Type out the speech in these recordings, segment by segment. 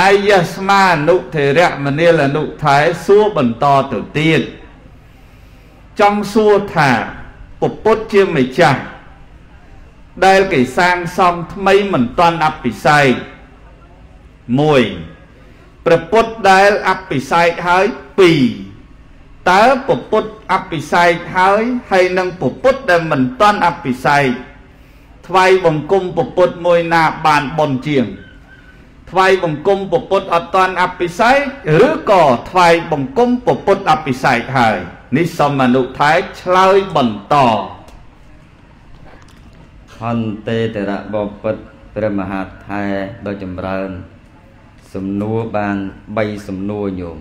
អាយស្មាអនុធរៈមនាលអនុថែសួរបន្តទៅទៀតចង់សួរថាពពុទ្ធជាម្ចាស់ដែលគេសាងសង់ថ្មីមិនទាន់អភិសេក1ព្រះពុទ្ធដែលអភិសេកហើយ2តើពពុទ្ធអភិសេកហើយហើយនឹងពពុទ្ធដែលមិនទាន់អភិសេកថ្វាយបង្គំពពុទ្ធមួយណាបានបនជាង ថ្វាយបង្គំពពុទ្ធអត់តាន់អភិសេកឬក៏ថ្វាយបង្គំពពុទ្ធអភិសេកហើយនេះសូមអនុថែឆ្លើយបន្តហន្តេតរៈបពិតព្រះមហាថែដ៏ចម្រើន សំណួរបាន3សំណួរញោម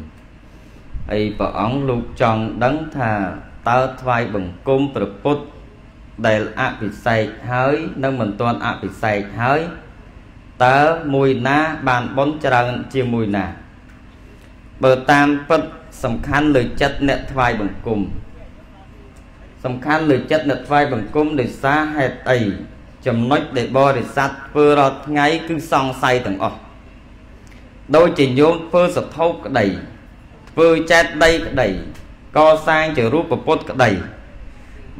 ហើយព្រះអង្គលោកចង់ដឹងថាតើថ្វាយបង្គំព្រះពុទ្ធដែលអភិសេកហើយ និងមិនទាន់អភិសេកហើយ តើមួយណា បានបន់ច្រើនជាមួយណា បើតាមពិតសំខាន់លើចិត្តអ្នកថ្វាយបង្គំសំខាន់លើចិត្តអ្នកថ្វាយបង្គំដោយសារហេតុអីចំណុចដែលបរិស័ទធ្វើរាល់ថ្ងៃគឺសង្ស័យទាំងអស់ដូចជាញោមធ្វើសធោបក្តីធ្វើចេតដីក្តីកសាងជារូបពុទ្ធក្តី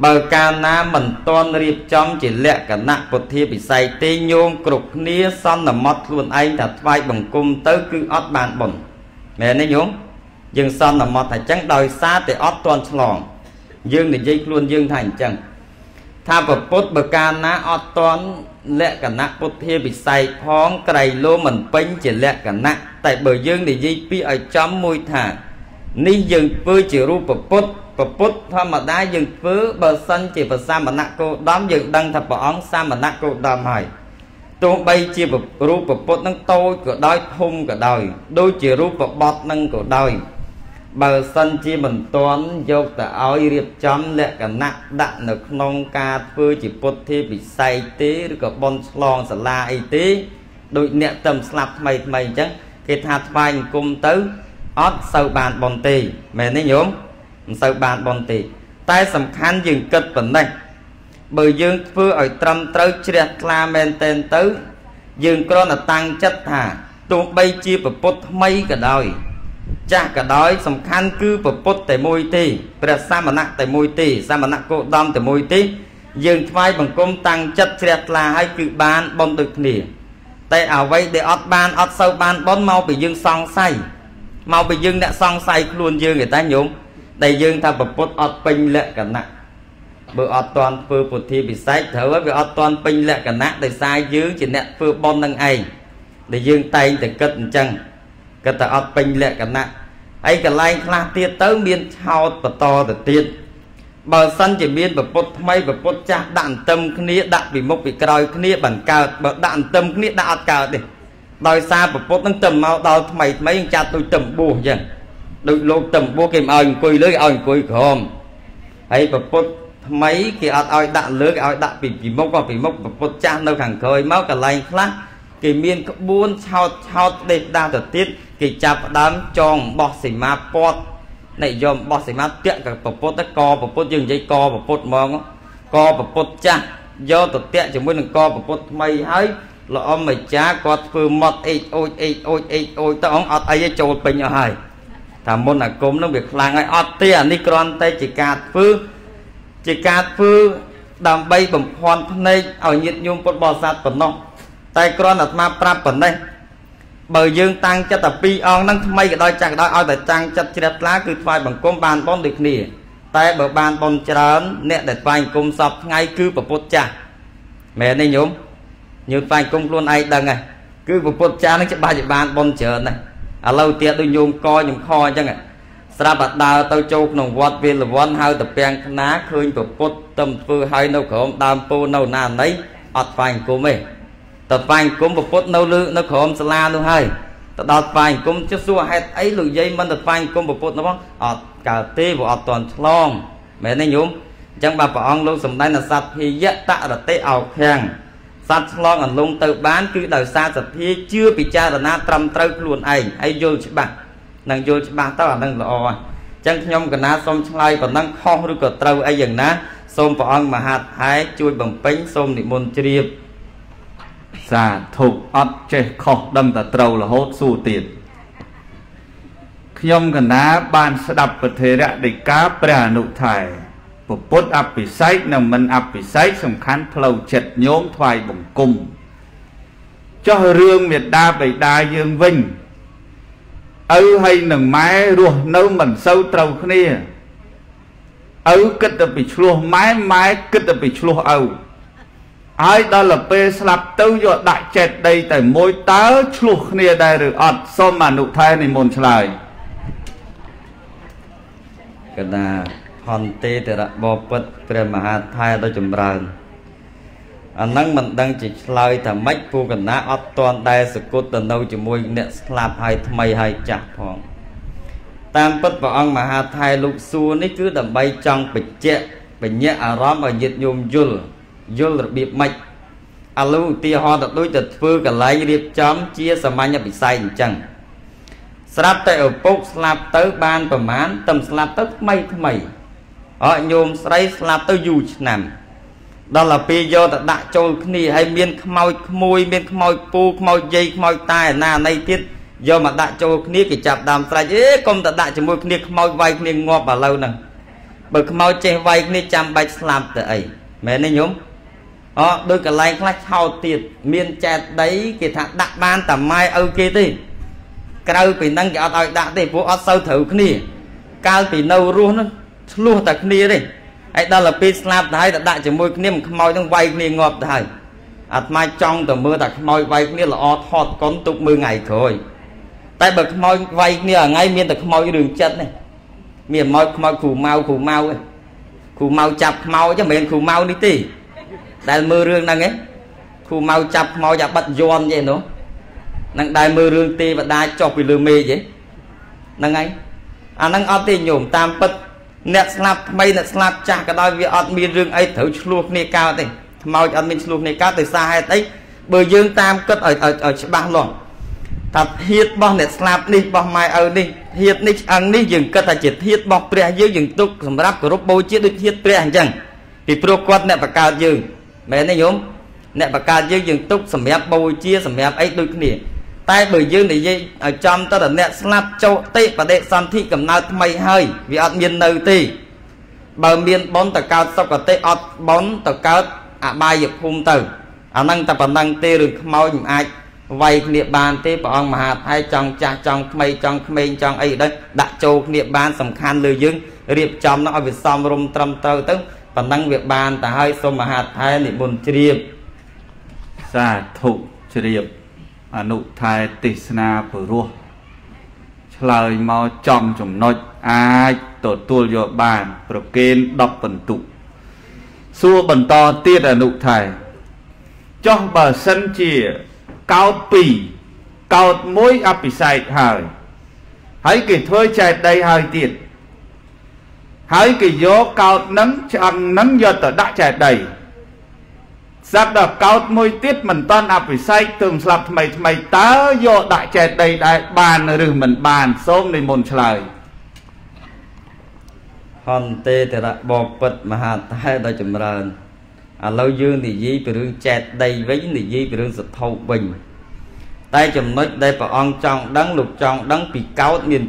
បើកាលណាមិនតន់រៀបចំជាលក្ខណៈពុទ្ធាពិស័យទេញោមគ្រប់គ្នាសន្មត់ខ្លួនឯងថាថ្វាយបង្គំទៅគឺអត់បានបុណ្យមែនទេញោមយើងសន្មត់ថាអញ្ចឹងដោយសារតែអត់តន់ឆ្លង យើងនិយាយខ្លួនយើងថាអញ្ចឹងថាប្រពុតបើកាលណាអត់តន់លក្ខណៈពុទ្ធាពិស័យផងក្រៃលោមិនពេញជាលក្ខណៈតែបើយើងនិយាយពីឲ្យចំមួយថា នេះយើងធ្វើជារូបពុទ្ធ ពពុទ្ធធម្មតាយើងធ្វើបើសិនជាប្រសាមណៈគោដំយើងដឹងថាព្រះអង្គសាមណៈគោដំហើយទោះបីជារូបពុទ្ធនឹងតូចក៏ដោយធំក៏ដោយដូចជារូបបត់នឹងក៏ដោយបើសិនជាមិនទាន់យកទៅឲ្យរៀបចំលក្ខណៈដាក់នៅក្នុងការធ្វើជាពុទ្ធិពិស័យទេឬក៏បនឆ្លងសាលាអីទេដូចអ្នកតឹមស្លាប់ថ្មីថ្មីអញ្ចឹងគេថាថ្វាយអង្គមទៅអត់សូវបានបនទេមែនទេញោម មិនសូវបានបនទេតែសំខាន់យើងគិតប៉ុណ្ណេះបើយើងធ្វើឲ្យត្រឹមត្រូវជ្រះថ្លាមែនតែនទៅ យើងគ្រាន់តែតាំងចិត្តថាទោះបីជាប្រពុតថ្មីក៏ដោយ ចាស់ក៏ដោយសំខាន់គឺប្រពុតតែមួយទេព្រះសាមណៈតែមួយទេសាមណៈគោដំតែមួយទេ យើងថ្វាយបង្គំតាំងចិត្តជ្រះថ្លាឲ្យគឺបានបនដូចគ្នាតែអ្វីដែលអត់បានអត់សូវបានបនមកពីយើងសង្ស័យមកពីយើងអ្នកសង្ស័យខ្លួនយើងឯតាញោម ដែលយើងថាប្រពុតអត់ពេញលក្ខណៈបើអត់តន់ធ្វើពុទ្ធាពិសេសត្រូវហើយវាអត់តន់ពេញលក្ខណៈដោយសារយើងជាអ្នកធ្វើបន់នឹងឯងដែលយើងតែងតែគិតអញ្ចឹងគិតតែអត់ពេញលក្ខណៈហើយកន្លែងខ្លះទៀតទៅមានឆោតបន្តទៅទៀតបើសិនជាមានប្រពុតថ្មីប្រពុតចាស់ដាក់អន្ទឹមគ្នាដាក់ពីមុខពីក្រោយគ្នាបានកើតបើដាក់អន្ទឹមគ្នាដាក់អត់កើតទេដោយសារប្រពុតនឹងទៅមកដល់ថ្មីថ្មីចាត់ដូចទៅបួសអញ្ចឹង ដូចលោកទៅបួសគេមិនឲ្យអង្គុយលើគេឲ្យអង្គុយក្រោមហើយប្រពុតថ្មីគេអត់ឲ្យដាក់លើគេឲ្យដាក់ពីពីមុខក៏ពីមុខប្រពុតចាស់នៅខាងក្រោយមកកន្លែងខ្លះគេមានក្បួនឆោតឆោតដេកដាស់ទៅទៀតគេចាប់ដើមចងបោះសីមាពតនិយមបោះសីមាតាក់កប្រពុតទៅកប្រពុតយើងនិយាយកប្រពុតហ្មងកប្រពុតចាស់យកទៅតាក់ជាមួយនឹងកប្រពុតថ្មីហើយល្អអម្ចាស់គាត់ធ្វើម៉ត់អេចអូចអេចអូចអេចអូចទៅអង្គអត់អីទេចូលពេញអស់ហើយ ថាមុនអាគមនឹងវាខ្លាំងហើយអត់ទេអានេះគ្រាន់តែជាការធ្វើជាការធ្វើដើម្បីបំភាន់ភ្នែកឲ្យញាតិញោមពុទ្ធបរិស័ទប៉ុណ្ណោះតែគ្រាន់តែអាត្មាប្រាប់ប៉ុណ្ណេះបើយើងតាំងចិត្តតែពីរអង្គហ្នឹងថ្មីក៏ដោយចាស់ក៏ដោយឲ្យតែតាំងចិត្តជ្រះថ្លាគឺថ្វាយបង្គំបានបនដូចគ្នា តែបើបានបនច្រើន អ្នកដែលថ្វាយបង្គំសពថ្ងៃគឺពពុទ្ធចាស់មែនទេញោមញោមថ្វាយបង្គំខ្លួនឯងដឹងហើយគឺពពុទ្ធចាស់ហ្នឹងច្បាស់ជាបានបនច្រើនណាស់ ឥឡូវទៀតដូចញោមកខ្ញុំខអញ្ចឹងស្រាប់តែដើរទៅចូលក្នុងវត្តវាលវ័នហៅតពាំងខ្នាឃើញពពុទ្ធទៅធ្វើឲ្យនៅក្រោមដើមពោនៅណាណីអត់ថ្វាយបង្គំទេតថ្វាយអង្គមពុទ្ធនៅលើនៅក្រោមសាលានោះហើយទៅដល់ថ្វាយអង្គមចុះសួរហេតុអីលោកយាយមិនទៅថ្វាយអង្គមពុទ្ធនោះផងអត់កើតទេព្រោះអត់តន់ឆ្លងមែនទេញោមអញ្ចឹងបាទព្រះអង្គលោកសម្ដែងថាសត្វភិយតរតិអោខាំង សត្វឆ្លងអន្លង់ទៅបានគឺដោយសារសទ្ធាជឿពិចារណាត្រឹមត្រូវខ្លួនឯងហើយយល់ច្បាស់នឹងយល់ច្បាស់ទៅអានឹងល្អអញ្ចឹងខ្ញុំកណាសូមឆ្លើយប៉ុណ្ណឹងខុសឬក៏ត្រូវអីយ៉ាងណាសូមព្រះអង្គមហាថែជួយបំពេញសូមនិមន្តជ្រាបសាធុអត់ចេះខុសដឹងតែត្រូវរហូតសួរទៀតខ្ញុំកណាបានស្ដាប់ពធរៈដីកាព្រះអនុថែ ពុទ្ធអភិសេកនិងមិនអភិសេកសំខាន់ផ្លូវចិត្តញោមថ្វាយបង្គំចោះរឿងមេដាបៃតាយើងវិញឪហើយនឹងម៉ែរស់នៅមិនសូវត្រូវគ្នាឪគិតទៅពីឆ្លោះម៉ែម៉ែគិតទៅពីឆ្លោះឪហើយដល់ទៅពេលស្លាប់ទៅយកដាក់ចិត្តដីតែមួយតើឆ្លោះគ្នាដែរឬអត់សូមអនុថែនិមន្តឆ្លើយកណា ហន្ទេតរៈបពិតព្រះមហាថែដ៏ចម្រើនអានឹងមិនដឹងជាឆ្លើយថាម៉េចពូកណាអត់តន់ដែលសគុតទៅនៅជាមួយអ្នកស្លាប់ហើយថ្មីហើយចាស់ផងតាមពិតព្រះអង្គមហាថែលោកសួរនេះគឺដើម្បីចង់បញ្ជាក់បញ្ញៈអារម្មណ៍ឲ្យញាតិញោមយល់យល់របៀបម៉េចឥឡូវឧទាហរណ៍ទៅដូចទៅធ្វើកន្លែងរៀបចំជាសាមញ្ញពិស័យអញ្ចឹងស្រាប់តែឪពុកស្លាប់ទៅបានប្រមាណតែស្លាប់ទៅថ្មីថ្មី អត់ញោមស្រីស្លាប់ទៅយូរឆ្នាំដល់ទៅពេលយកទៅដាក់ចូលគ្នាហើយមានខ្មោចក្មួយមានខ្មោចពូខ្មោចយាយខ្មោចតាឯណាណីទៀតយកមកដាក់ចូលគ្នាគេចាប់ដើមស្រេចអេកុំទៅដាក់ជាមួយគ្នាខ្មោចវាយគ្នាងាប់ឥឡូវហ្នឹងបើខ្មោចចេះវាយគ្នាចាំបាច់ស្លាប់ទៅអីមែនទេញោមអដូចកន្លែងខ្លះឆោតទៀតមានចែកដីគេថាដាក់បានតែម៉ែឪគេទេក្រៅពីហ្នឹងគេអត់ឲ្យដាក់ទេព្រោះអត់សូវត្រូវគ្នាកាលពីនៅរស់ហ្នឹង ឆ្លោះតែគ្នាទេហើយដល់ទៅពេលស្លាប់ទៅហើយទៅដាក់ជាមួយគ្នាមិនខ្មោចនឹងវាយគ្នាងាប់ទៅហើយអាត្មាចង់ទៅមើលតែខ្មោចវាយគ្នាល្អថតកុនទុកមើលថ្ងៃក្រោយតែបើខ្មោចវាយគ្នាថ្ងៃមានតែខ្មោចរឿងចិត្តនេះមានខ្មោចខ្មោចគ្រូម៉ៅគ្រូម៉ៅឯងគ្រូម៉ៅចាប់ខ្មោចមិនមែនគ្រូម៉ៅនេះទេដែលមើលរឿងហ្នឹងឯងគ្រូម៉ៅចាប់ខ្មោចអាបិទយន់ទេនោះនឹងដែលមើលរឿងទេវតាចុះពីលើមេឃឯងហ្នឹងហើយអាហ្នឹងអត់ទេញោមតាមពិត អ្នកស្លាប់ថ្មីអ្នកស្លាប់ចាស់ក៏ដោយវាអត់មានរឿងអីត្រូវឆ្លោះគ្នាកើតទេខ្មោចអត់មានឆ្លោះគ្នាកើតដោយសារហេតុអីបើយើងតាមគិតឲ្យឲ្យច្បាស់លាស់ថាធាតរបស់អ្នកស្លាប់នេះរបស់ម៉ែឪនេះធាតនេះឆ្អឹងនេះយើងគិតថាជាធាតរបស់ព្រះយើងយើងទុកសម្រាប់គោរពបូជាដូចធាតព្រះអញ្ចឹងពីព្រោះគាត់អ្នកបង្កើតយើងមែនទេញោមអ្នកបង្កើតយើងយើងទុកសម្រាប់បូជាសម្រាប់អីដូចគ្នា តែបើយើងនិយាយឲ្យចំទៅដល់អ្នកស្លាប់ចោតិបដិសន្ធិកំណើតថ្មីហើយវាអត់មាននៅទេបើមានបនទៅកើតសុគតិអត់បនទៅកើតអបាយភូមិទៅអាហ្នឹងតែប៉ុណ្ណឹងទេឬខ្មោចមិនអាចវាយគ្នាបានទេព្រះអង្គមហាថៃចង់ចាស់ចង់ថ្មីចង់ក្មេងចង់អីដែរដាក់ចូលគ្នាបានសំខាន់លើយើងរៀបចំនោះឲ្យវាសមរម្យត្រឹមត្រូវទៅប៉ុណ្ណឹងវាបានទៅហើយសូមមហាថៃនិមន្តជ្រាបសាធុជ្រាប អនុថែទេសនាពរោះឆ្លើយមកចំចំណុចអាចទទួលយកបាន ប្រកេន10បន្ទុកសួរបន្តទៀតអនុថែចុះបើសិនជាកោត2កោត1អភិសេកហើយហើយគេធ្វើចែកដីហើយទៀតហើយគេយកកោតនឹងឆ្អឹងនឹងយកទៅដាក់ចែកដី សត្វដល់កោតមួយទៀតមិនតាន់អភិសេកទើបស្លាប់ថ្មីថ្មីតើយកដាក់ចែកដីដែរបានឬមិនបាន សូមនិមន្តឆ្លើយហន្ទេតរៈបពិតមហាតែដ៏ចម្រើនឥឡូវយើងនិយាយពីរឿងចែកដីវិញនិយាយពីរឿងសថោវិញតែចំណុចដែលព្រះអង្គចង់ដឹងលោកចង់ដឹងពីកោតមាន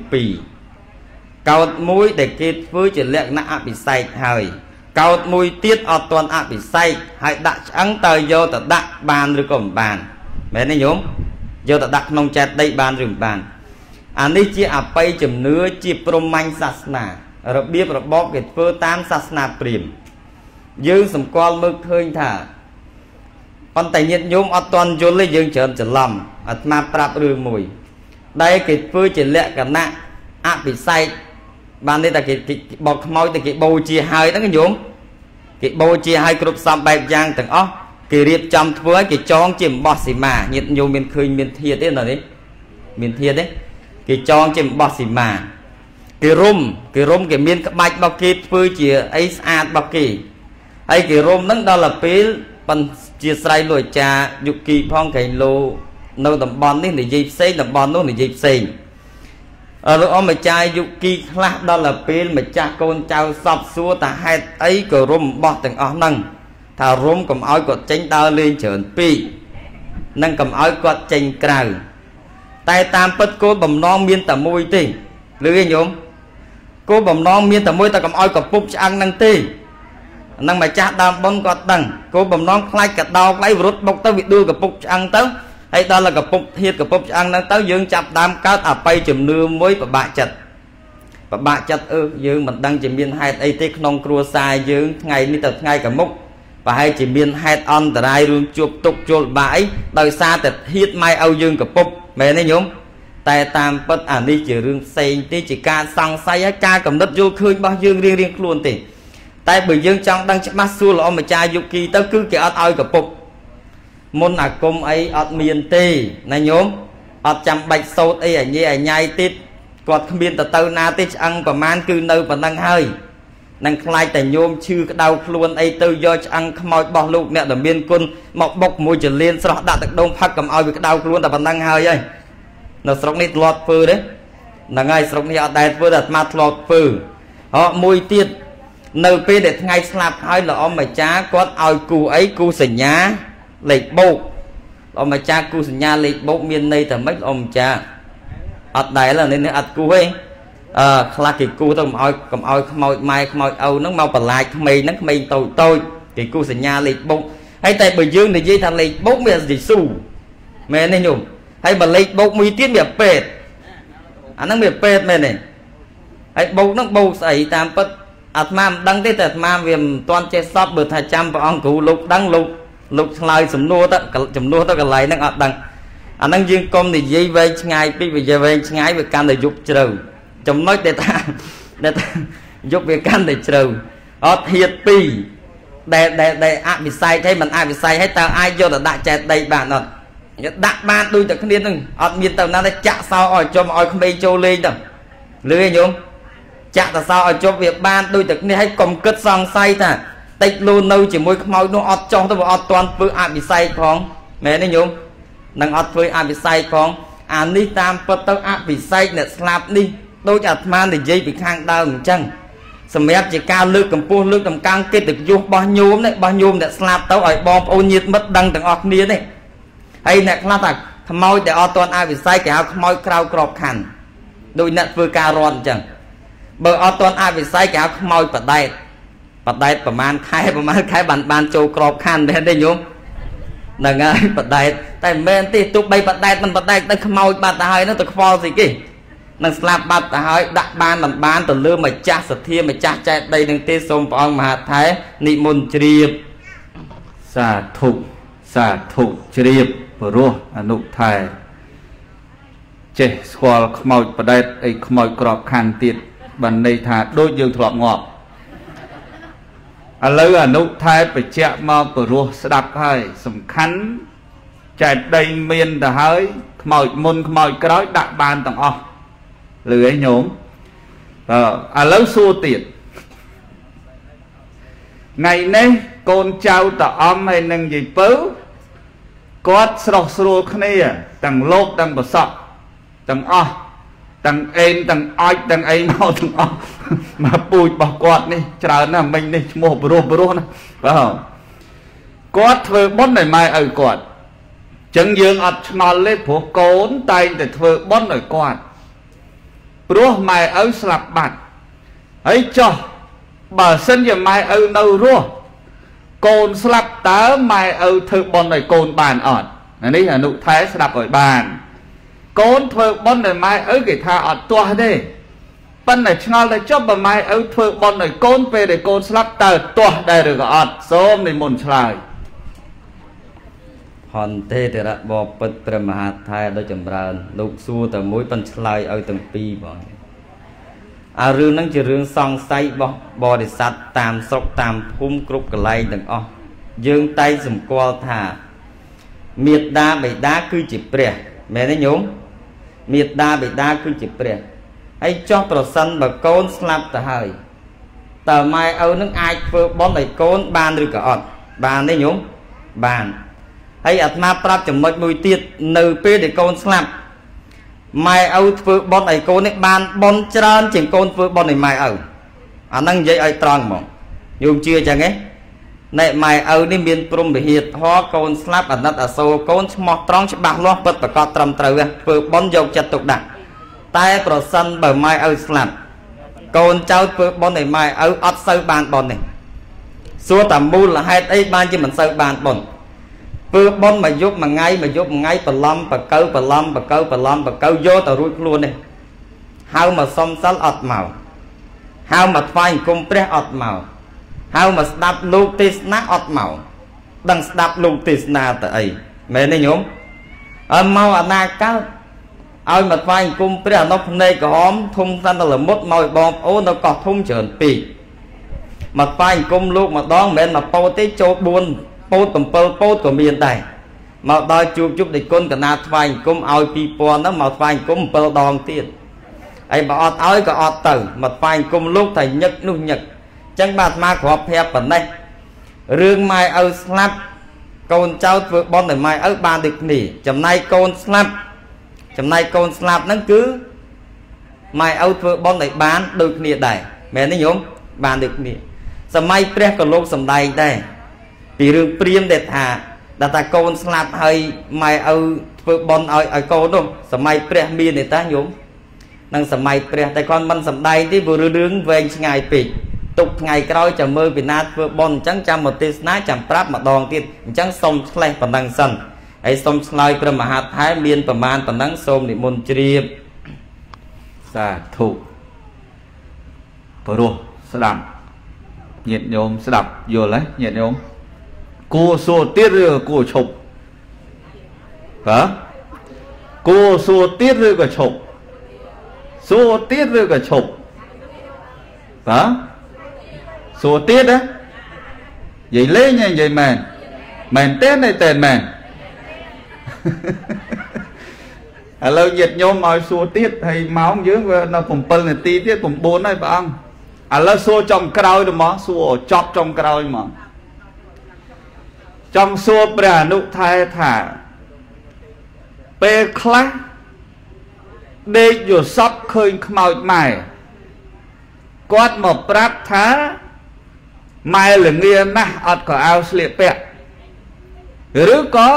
2កោតមួយដែលគេធ្វើជាលក្ខណៈអភិសេកហើយកោ តមួយទៀតអត់ទាន់អភិសេកហើយដាក់ឆ្អឹងតើយកទៅដាក់បានឬក៏មិនបានមែនទេញោមយកទៅដាក់ក្នុងចេតដីបានឬមិនបានអានេះជាអបិយជំនឿជាព្រហ្មញ្ញសាសនារបៀបរបបគេធ្វើតាមសាសនាព្រាហ្មណ៍យើងសម្គាល់មើលឃើញថាប៉ុន្តែញាតិញោមអត់ទាន់យល់ទេយើងច្រើនច្រឡំអាត្មាប្រាប់រឿងមួយដែលគេធ្វើជាលក្ខណៈអភិសេក បាននេះតែគេបោកខ្មោចតែគេបូជាហើយហ្នឹងញោមគេបូជាហើយគ្រប់សំបែបយ៉ាងទាំងអស់គេរៀបចំធ្វើឲ្យគេចងជាអំបោះសីមាញាតិញោមមានឃើញមានធាតទេនៅនេះមានធាតទេគេចងជាអំបោះសីមាគេរុំគេរុំគេមានក្បាច់របស់គេធ្វើជាអីស្អាតរបស់គេហើយគេរុំហ្នឹងដល់ទៅពេលប៉ុន្ជាស្រ័យលោកអាចារ្យយុគីផងក្រែងលោនៅតំបន់នេះនិយាយផ្សេងតំបន់នោះនិយាយផ្សេង លោកអម្ចាស់យុគីខ្លះដល់ទៅពេលម្ចាស់កូនចៅសពសួរថាហេតុអីក៏រុំបោះទាំងអស់ហ្នឹងថារុំកុំឲ្យគាត់ចេញដើរលេងច្រើនពេកនិងកុំឲ្យគាត់ចេញក្រៅតែតាមពិតគោលបំណងមានតែមួយទេលឺទេញោមគោលបំណងមានតែមួយតែកុំឲ្យកពុបឆ្អឹងនឹងទេនឹងម្ចាស់ដើមបុនគាត់ដឹងគោលបំណងខ្លាច់កដោខ្លាច់វរុតបុកទៅវាដួលកពុបឆ្អឹងទៅ ហើយដល់តែកពុបធៀបកពុបឆ្អឹងហ្នឹងទៅយើងចាប់ដើមកើតអបិយជំនឿមួយពិបាកចិត្តពិបាកចិត្តអឺយើងមិនដឹងជាមានហេតុអីទេក្នុងគ្រួសារយើងថ្ងៃនេះទៅថ្ងៃកមុខប្រហែលជាមានហេតុអន្តរាយរឿងជួបទុកជលបាអីដោយសារតែហៀតម៉ែឲ្យយើងកពុបមែនទេញោមតែតាមពិតអានេះជារឿងផ្សេងទេជាការសង្ស័យហើយការកំណត់យល់ឃើញរបស់យើងរៀងរៀងខ្លួនទេតែបើយើងចង់ដឹងច្បាស់សួរល្អម្ចាស់យុគីទៅគឺគេអត់ឲ្យកពុប មុនអាគមអីអត់មានទេណាញោមអត់ចាំបាច់សោតអីអញេអញ៉ៃទៀតគាត់គ្មានទៅទៅណាទេឆ្អឹងប្រមាណគឺនៅប៉ុណ្ណឹងហើយនឹងខ្លាចតែញោមឈឺក្តៅខ្លួនអីទៅយកឆ្អឹងខ្មោចរបស់លោកអ្នកដែលមានគុណមកបុកមួយចលៀនស្រស់ដាក់ទឹកដូងផឹកកុំឲ្យវាក្តៅខ្លួនតែប៉ុណ្ណឹងហើយហើយនៅស្រុកនេះធ្លាប់ធ្វើទេហ្នឹងហើយស្រុកនេះអត់ដែលធ្វើតែអាត្មាធ្លាប់ធ្វើហ៎មួយទៀតនៅពេលដែលថ្ងៃស្លាប់ហើយល្អម្ចាស់គាត់ឲ្យគូអីគូសញ្ញា លេខបូកល្អម្ចាស់គូសញ្ញាលេខបូកមានន័យថាម៉េចល្អម្ចាស់អត់ដែលនេះអត់គូទេអឺខ្លះគេគូទៅកុំឲ្យកុំឲ្យខ្មោចម៉ែខ្មោចឪហ្នឹងមកបន្លាចក្មេងហ្នឹងក្មេងតូចតូចគេគូសញ្ញាលេខបូកហើយតែបើយើងនិយាយថាលេខបូកមានយេស៊ូមែនទេញោមហើយបើលេខបូកមួយទៀតមានពេទ្យអាហ្នឹងមានពេទ្យមែនទេហើយបូកហ្នឹងបូកស្អីតាមពិតអាត្មាមិនដឹងទេតែអាត្មាវាមិនទាន់ចេះសពបើថាចាំព្រះអង្គគ្រូលោកដឹងលោក លោកឆ្លើយសំណួរទៅចំនួនទៅកន្លែងហ្នឹងអត់ដឹងអាហ្នឹងយើងកុំនិយាយវែងឆ្ងាយពេកវាវែងឆ្ងាយវាកាន់តែយប់ជ្រៅចំណុចដែលថាដែលថាយប់វាកាន់តែជ្រៅអត់ហៀត2ដែលដែលដែលអវិស័យទេមិនអវិស័យហើយតើអាចយកទៅដាក់ចែកដីបានអត់ដាក់បានដូចតែគ្នានឹងអត់មានទៅណាទេចាក់សោឲ្យចំឲ្យក្មេងចូលលេងទៅលឺទេញោមចាក់តសោឲ្យជប់វាបានដូចតែគ្នាឲ្យកុំគិតសង្ស័យថា តិចលូននៅជាមួយខ្មោចនោះអត់ចោះទៅអត់ទាន់ធ្វើអវិស័យផងមែនទេញោមនឹងអត់ធ្វើអវិស័យផងអានេះតាមពិតទៅអវិស័យអ្នកស្លាប់នេះដូចអាត្មានិយាយពីខាងដើមអញ្ចឹងសម្រាប់ជាការលើកកម្ពស់លើកតម្កើងកិត្តិយសរបស់ញោមនេះរបស់ញោមអ្នកស្លាប់ទៅឲ្យបងប្អូនញាតិមិត្តដឹងទាំងអស់គ្នានេះហើយអ្នកខ្លះថាខ្មោចដែលអត់ទាន់អវិស័យគេហៅខ្មោចក្រៅក្របខ័ណ្ឌដូចអ្នកធ្វើការរត់អញ្ចឹងបើអត់ទាន់អវិស័យគេហៅខ្មោចបដែត បដែតប្រហែលខែប្រហែលខែបានបានចូលក្របខ័ណ្ឌទេទេញោមហ្នឹងហើយបដែតតែមិនមែនទេទោះបីបដែតមិនបដែតទៅខ្មោចបាត់ទៅហើយនោះទៅខ្វល់ស្អីគេនឹងស្លាប់បាត់ទៅហើយដាក់បានមិនបានទៅលើម្ចាស់សទ្ធាម្ចាស់ចែកដីនឹងទេសូមព្រះអង្គមហាថែនិមន្តជ្រាបសាធុសាធុជ្រាបព្រោះអនុថែចេះស្គាល់ខ្មោចបដែតអីខ្មោចក្របខ័ណ្ឌទៀតបានន័យថាដូចយើងធ្លាប់ងាប់ ឥឡូវអនុថែបញ្ជាក់មកព្រោះស្ដាប់ហើយសំខាន់ចែកដីមានទៅហើយខ្មោចមុនខ្មោចក្រោយដាក់បានទាំងអស់លឺឯងញោមអឺឥឡូវសួរទៀតថ្ងៃនេះកូនចៅតអំហើយនឹងយាយពៅគាត់ស្រស់ស្រួលគ្នាទាំងលោកទាំងប្រសក់ទាំងអស់ ទាំងអេនទាំងអោចទាំងអីមកទាំងអស់មកពូជរបស់គាត់នេះច្រើនណាស់មិញនេះឈ្មោះព្រោះព្រោះណាបាទគាត់ធ្វើបុណ្យឲ្យម៉ែឪគាត់ចឹងយើងអត់ឆ្ងល់ទេព្រោះកូនតែងតែធ្វើបុណ្យឲ្យគាត់ព្រោះម៉ែឪស្លាប់បាត់ហើយចោះបើសិនជាម៉ែឪនៅរស់កូនស្លាប់តើម៉ែឪធ្វើបុណ្យឲ្យកូនបានអត់នេះអនុថែស្ដាប់ឲ្យបាន កូនធ្វើបុណ្យឲ្យម៉ែឪគេថាអត់ទាស់ទេប៉ុន្តែឆ្ងល់តែចុះបើម៉ែឪធ្វើបុណ្យឲ្យកូនពេលដែលកូនស្លាប់តើទាស់ដែរឬក៏អត់សូមនិមន្តឆ្លើយហន្តេតរៈបពិតព្រះមហាថែដ៏ចម្រើន លោកសួរតែមួយប៉ុនឆ្លើយឲ្យទាំងពីរបងអារឿងហ្នឹងជារឿងសង្ស័យរបស់បរិស័ទតាមស្រុកតាមភូមិគ្រប់កន្លែងទាំងអស់យើងតែងសម្គាល់ថាមេត្តាបិតាគឺជាព្រះមែនទេញោម មេត្តាបិតាគឺជាព្រះហើយចោះប្រសិនបើកូនស្លាប់ទៅហើយតើម៉ែឪនឹងអាចធ្វើបុណ្យឲ្យកូនបានឬក៏អត់បានទេញោមបានហើយអាត្មាប្រាប់ចំណុចមួយទៀតនៅពេលដែលកូនស្លាប់ម៉ែឪធ្វើបុណ្យឲ្យកូននេះបានបុណ្យច្រើនជាងកូនធ្វើបុណ្យឲ្យម៉ែឪអាហ្នឹងនិយាយឲ្យត្រង់ហ្មងយល់ជឿចឹងទេ អ្នកម៉ែឪនេះមានព្រំវិហារធរកូនស្លាប់អាណិតអាសូរកូនឈ្មោះត្រង់ច្បាស់លាស់ពិតប្រកបត្រឹមត្រូវធ្វើបន់យកចិត្តទុកដាក់តែប្រសិនបើម៉ែឪស្លាប់កូនចៅធ្វើបន់ឲ្យម៉ែឪអត់សូវបានបន់នេះសួរតាមូលហេតុអីបានជាមិនសូវបានបន់ធ្វើបន់មួយយប់មួយថ្ងៃមួយយប់មួយថ្ងៃប្រឡំបកៅប្រឡំបកៅប្រឡំបកៅយកទៅរួចខ្លួននេះហៅមកសុំសិលអត់មកហៅមកថ្វាយអង្គមព្រះអត់មក ហៅមកស្ដាប់លោកទេសនាអត់មកដឹងស្ដាប់លោកទេសនាទៅអីមែនទេញោមអើមកអាណាកើតឲ្យមកថ្វាយអង្គមព្រះអនុភ្នែកក្រហមធំសន្តិលមុតមកឲ្យបងប្អូននៅកោះធំច្រើនពេកមកថ្វាយអង្គមលោកម្ដងមិនមែនមកពោតទេចូល4ពោត7ពោតក៏មានដែរមកដល់ជួបជុបដេគុណកណាថ្វាយអង្គមឲ្យ2000ហ្នឹងមកថ្វាយអង្គម7ដងទៀតអីបើអត់ឲ្យក៏អត់ទៅមកថ្វាយអង្គមលោកតែញឹកនោះញឹក ចឹងបាទអាត្មាគ្រាប់ប្រាប់ប៉ុណ្ណេះរឿងម៉ែឪស្លាប់កូនចៅធ្វើបន់ឲ្យម៉ែឪបានដូចគ្នាចំណែកកូនស្លាប់ចំណែកកូនស្លាប់ហ្នឹងគឺម៉ែឪធ្វើបន់ឲ្យបានដូចគ្នាដែរមែនទេញោមបានដូចគ្នាសម័យព្រះក៏លោកសំដែងដែរពីរឿងព្រាមដែលថាដែលថាកូនស្លាប់ហើយម៉ែឪធ្វើបន់ឲ្យឲ្យកូននោះសម័យព្រះមានទេតាញោមនឹងសម័យព្រះតែគាត់មិនសំដែងទេព្រោះរឿងវែងឆ្ងាយពេក ទុកថ្ងៃក្រោយចាំមើលពីណាធ្វើបន់អញ្ចឹងចាំមកទេសនាចាំប្រាប់ម្ដងទៀតអញ្ចឹងសូមឆ្លេះប៉ុណ្ណឹងសិនហើយសូមឆ្លើយព្រះមហាថែមានប្រមាណប៉ុណ្ណឹងសូមនិមន្តជ្រាបសាធុព្រោះស្ដាប់ញាតិញោមស្ដាប់យល់ហើយញាតិញោមគួសួរទៀតឬគួឈប់បាទគួសួរទៀតឬក៏ឈប់សួរទៀតឬក៏ឈប់បាទ សួរទៀតណានិយាយលេងនិយាយមែនមែនទេតែតែមែនឥឡូវញាតញោមឲ្យសួរទៀតហើយម៉ោងយើងវានៅ7នាទីទៀត9ហើយព្រះអង្គឥឡូវសួរចំក្រោយទៅមកសួរចប់ចំក្រោយមកចង់សួរព្រះអនុថែថាពេលខ្លះដេកយល់សពឃើញខ្មោចម៉ែគាត់មកប្រាប់ថា ម៉ែល្ងាណាស់អត់ក៏អោស្លៀកពាក់ឬក៏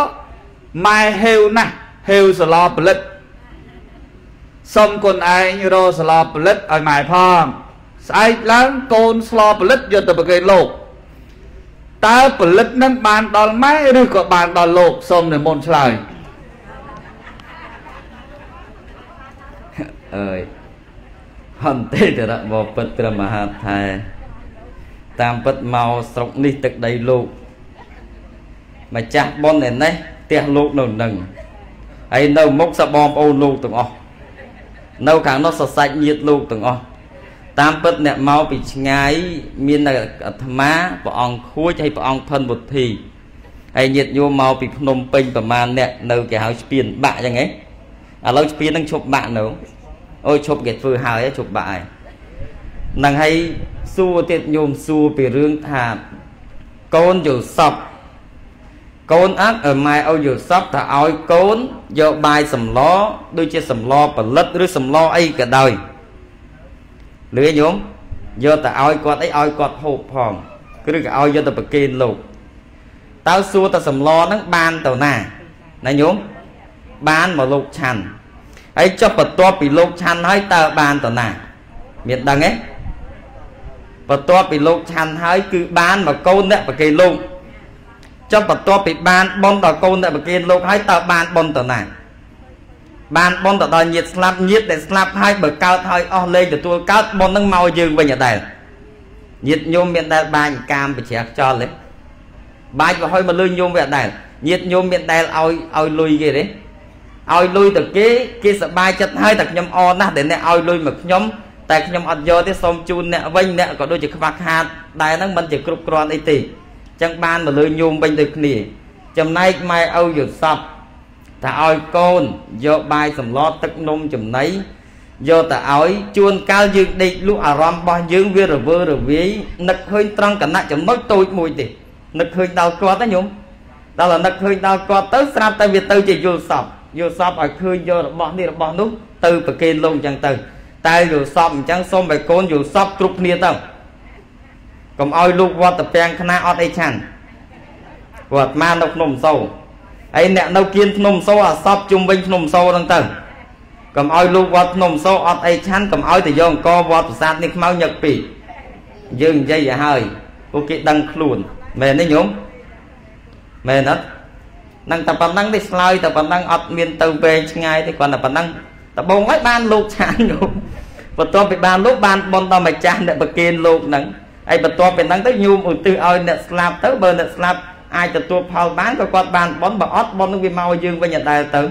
ម៉ែហេវណាស់ហេវសឡផលិតសុំគុណឯងរសឡផលិតឲ្យម៉ែផងស្អែកឡើងកូនស្លផលិតយកទៅប្រគេនលោកតើផលិតនឹងបានដល់ម៉ែឬក៏បានដល់លោកសូមនិមន្តឆ្លើយអើយហន្តេតរបពិតព្រះមហាថែ តាមពិតមកស្រុកនេះទឹកដីលោកម្ចាស់ប៉ុនឯនេះផ្ទះលោកនៅនឹងហើយនៅមុខសបងប្អូនលោកទាំងអស់នៅខាងនោះសសាច់ញាតលោកទាំងអស់តាមពិតអ្នកមកពីឆ្ងាយមានអាត្មាព្រះអង្គខួចហើយព្រះអង្គផិនវុទ្ធីហើយញាតញោមមកពីភ្នំពេញប្រមាណអ្នកនៅគេហៅស្ពានបាក់អញ្ចឹងហ៎ឥឡូវស្ពាននឹងឈប់បាក់នៅអូយឈប់គេធ្វើហើយឈប់បាក់ហើយ នឹងហើយសួរទៀតញោមសួរពីរឿងថាកូនយល់សពកូនអត់ឲ្យម៉ែឲ្យយល់សពថាឲ្យកូនយកបាយសម្លដូចជាសម្លផលិតឬសម្លអីក៏ដោយលឺញោមយកទៅឲ្យគាត់អីឲ្យគាត់ហូបផងឬក៏ឲ្យយកទៅប្រគេនលោកតើសួរតែសម្លហ្នឹងបានទៅណាណាញោមបានមកលោកឆាន់ហើយចុះបន្ទាប់ពីលោកឆាន់ហើយតើបានទៅណា មានដឹងទេ បន្ទាប់ពីលោកឆាន់ហើយគឺបានមកកូនអ្នកប្រគេនលោកចុះបន្ទាប់ពីបានបន់ដល់កូនអ្នកប្រគេនលោកហើយតើបានបន់ទៅណាបានបន់ទៅដល់ញាតស្លាប់ញាតដែលស្លាប់ហើយបើកើតហើយអស់លេងទទួលកើតបន់នឹងមកយើងវិញអដែរញាតញោមមានដែលបាញកាមបជ្រះខ្យល់ទេបាច់ទៅហើយមកលឺញោមវាអដែរញាតញោមមានដែលឲ្យឲ្យលុយគេទេឲ្យលុយទៅគេគេសប្បាយចិត្តហើយតែខ្ញុំអរណាស់ដែលអ្នកឲ្យលុយមកខ្ញុំ តែខ្ញុំអត់យកទេសូមជូនអ្នកវិញអ្នកក៏ដូចជាខ្វះខាតដែរហ្នឹងមិនជាគ្រប់គ្រាន់អីទេអញ្ចឹងបានមកលើញោមវិញដូចគ្នា ចំណែកម៉ែឪយុសពថាឲ្យកូនយកបាយសម្លទឹកនំចំណីយកទៅឲ្យជួនកាលយើងដេកលក់អារម្មណ៍របស់យើងវារវើរវាយនឹកឃើញត្រង់គណៈចំណុចតូចមួយទេនឹកឃើញដល់គាត់ណាញោមដល់នឹកឃើញដល់គាត់ទៅស្រាប់តែវាទៅជាយល់សពយល់សពឲ្យឃើញយករបស់នេះរបស់នោះទៅប្រគេនលោកអញ្ចឹងទៅ តែយល់សពអញ្ចឹងសូមឲ្យកូនយល់សពគ្រប់គ្នាទៅកុំឲ្យលោកវត្តពាំងខ្នាអត់អីឆាន់ព្រោះអាត្មានៅភ្នំសូហើយអ្នកនៅគៀនភ្នំសូអាសពជុំវិញភ្នំសូហ្នឹងទៅកុំឲ្យលោកវត្តភ្នំសូអត់អីឆាន់កុំឲ្យទៅយកអង្គវត្តប្រាសាទនេះខ្មៅញឹកពីយើងនិយាយឲ្យហើយពួកគេដឹងខ្លួនមែនទេញោមមែនអត់នឹងតែប៉ុណ្ណឹងទេឆ្លើយតែប៉ុណ្ណឹងអត់មានទៅវែងឆ្ងាយទេគ្រាន់តែប៉ុណ្ណឹង ដបងហើយបានលោកឆានញោមបន្ទាប់ពីបានលោកបានបនដល់ម្ចាស់អ្នកប្រគេនលោកហ្នឹងហើយបន្ទាប់ពីហ្នឹងទៅញោមឧទ្ទិសឲ្យអ្នកស្លាប់ទៅបើអ្នកស្លាប់អាចទទួលផលបានក៏គាត់បានបនបើអត់បននឹងវាមកយើងវិញអត់ដែលទៅ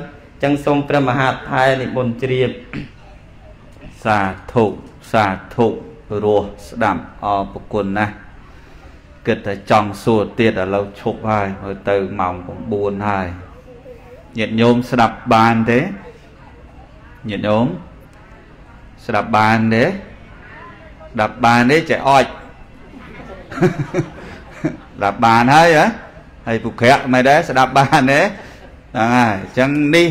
ចឹងសូមព្រះមហាថែនិមន្តជ្រាបសាធុសាធុរស់ស្ដាប់អរប្រគុណណាស់គិតតែចង់សួរទៀតឥឡូវឈប់ហើយមើលទៅម៉ោង9ហើយញាតិញោមស្ដាប់បានទេ ញាតិញោមស្ដាប់បានទេស្ដាប់បានទេចេះអត់ស្ដាប់បានហើយហ៎ហើយពុក្រៈមិនដែរស្ដាប់បានទេហ្នឹងហើយអញ្ចឹងនេះ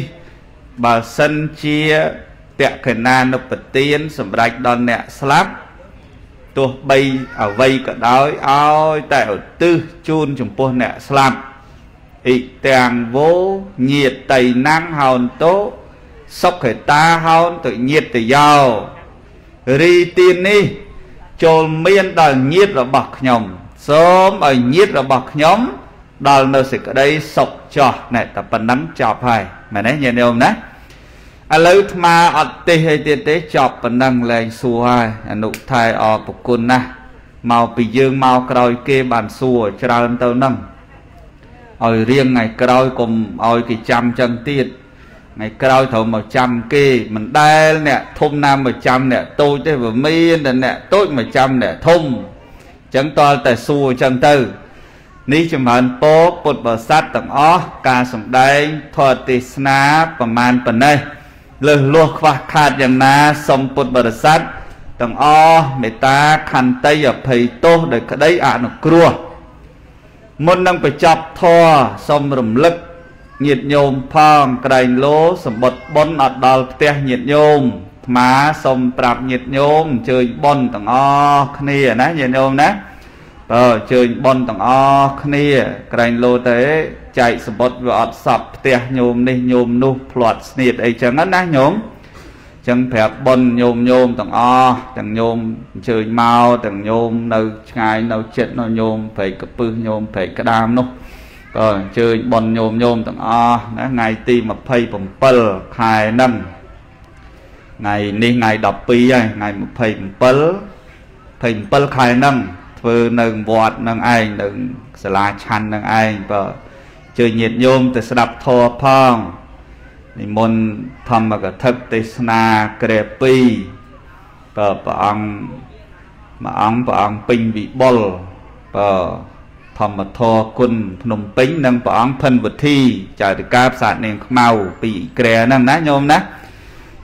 បើសិនជាតក្កណានុពទានសម្រាប់ដល់អ្នកស្លាប់ទោះបីអ្វីក៏ដោយឲ្យតែឧទ្ទិសជូនចំពោះអ្នកស្លាប់អ៊ីទាំងវោញាតតៃណាំងហោនតោ សុខេតាហោនទៅញាតតយោរីទាននេះចូលមានដល់ញាតរបស់ខ្ញុំសូមឲ្យញាតរបស់ខ្ញុំដល់នៅសេចក្តីសុខចោះណែតែប៉ុណ្ណឹងចប់ហើយមែនទេញាតិញោមណាឥឡូវអាត្មាអត់ទេសអីទៀតទេចប់ប៉ុណ្ណឹងលែងសួរហើយអនុថែអរប្រគុណណាស់មកពីយើងមកក្រោយគេបានសួរច្រើនទៅហ្នឹងឲ្យរៀងថ្ងៃក្រោយកុំឲ្យគេចាំចឹងទៀត ថ្ងៃក្រោយត្រូវមកចាំគេមិនដែលអ្នកធំណាមកចាំអ្នកតូចទេវាមានតែអ្នកតូចមកចាំអ្នកធំចឹងតលតែសួរចឹងទៅនេះចម្រើនពោពុទ្ធបរិស័ទទាំងអស់ការសំដែងធម៌ទេសនាប្រមាណប៉ុណ្ណេះលើសលោះខ្វះខាតយ៉ាងណាសូមពុទ្ធបរិស័ទទាំងអស់មេត្តាខន្តីអភ័យទោសដោយក្តីអនុគ្រោះមុននឹងបញ្ចប់ធម៌សូមរំលឹក ញាតិញោមផងក្រែងលោសម្បត្តិបុណ្យអត់ដល់ផ្ទះញាតិញោមអាត្មាសូមប្រាប់ញាតិញោមអញ្ជើញបុណ្យទាំងអស់គ្នាណាញាតិញោមណាបើអញ្ជើញបនទាំងអស់គ្នាក្រែងលោទៅចែកសម្បត្តិវាអត់សពផ្ទះញោមនេះញោមនោះផ្លាត់ស្នៀតអីចឹងណាញោមចឹងប្រាប់បនញោមញោមទាំងអស់ទាំងញោមអញ្ជើញមកទាំងញោមនៅឆ្ងាយនៅចិត្តនៅញោមព្រែកកពឹសញោមព្រែកក្តាមនោះ ក៏អញ្ជើញបនញោមញោមទាំងអស់ណាថ្ងៃទី27ខែហ្នឹងថ្ងៃនេះថ្ងៃ12ហើយថ្ងៃ27 27ខែហ្នឹងធ្វើនៅវត្តនឹងឯងនៅសាលាឆាន់នឹងឯងបើជើញញាតញោមទៅស្ដាប់ធម៌ផងនិមន្តធម្មកថាទេសនាក្រែ2បើព្រះអង្គមួយអង្គព្រះអង្គពេញវិបុលបើ ធម្មធរគុណភ្នំពេញនិងព្រះអង្គភិនវុធីចៅតកាផ្សារនាងខ្មៅពីក្រែហ្នឹងណាញោមណា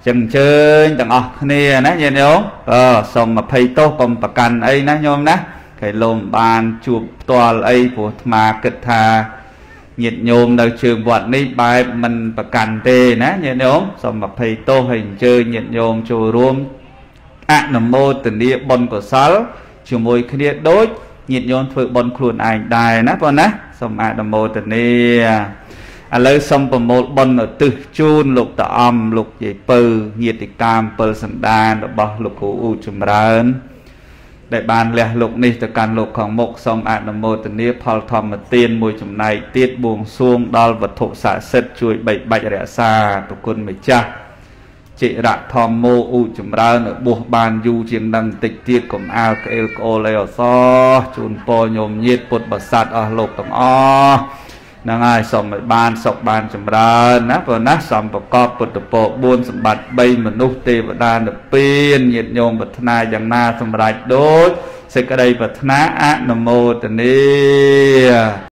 ចឹងអញ្ជើញទាំងអស់គ្នាណាញាតិញោមអឺសូមអភ័យទោសកុំប្រកាន់អីណាញោមណាគេលោមបានជួបផ្ទាល់អីព្រោះអាត្មាគិតថាញាតិញោមនៅជើងវត្តនេះបែបមិនប្រកាន់ទេណាញាតិញោមសូមអភ័យទោសហើយអញ្ជើញញាតិញោមចូលរួមអនុមោទនាបុណ្យកុសលជាមួយគ្នាដូច ញាតិញោមធ្វើបុណ្យខ្លួនឯងដែរណាបងណាសូមអនុមោទនាឥឡូវសូមប្រមូលបុណ្យឧទ្ទិសជូនលោកតាអំលោកយាយពៅញាតិកាម7សន្តានរបស់លោកគ្រូអ៊ូចម្រើនដែលបានលះលោកនេះទៅកាន់លោកខាងមុខសូមអនុមោទនាផលធម្មទានមួយចំណែកទៀតបួងសួងដល់វត្ថុស័ក្តិសិទ្ធជួយបីបាច់រក្សាប្រគុណម្ចាស់ ចិរៈធម្មោឧចម្រើនឲ្យបួសបានយូរជាងនឹងតិចទៀតកុំអាលក្អេលក្អូលអីអសជូនពរញោមញាតពុទ្ធបរិស័ទអស់លោកទាំងអស់ហ្នឹងហើយសូមឲ្យបានសុខបានចម្រើនណាព្រោះណាសំប្រកបពុទ្ធពរ4សម្បត្តិ3មនុស្សទេវតានិព្វានញាតិញោមប្រាថ្នាយ៉ាងណាសម្រេចដូចសេចក្តីប្រាថ្នាអនុមោទនា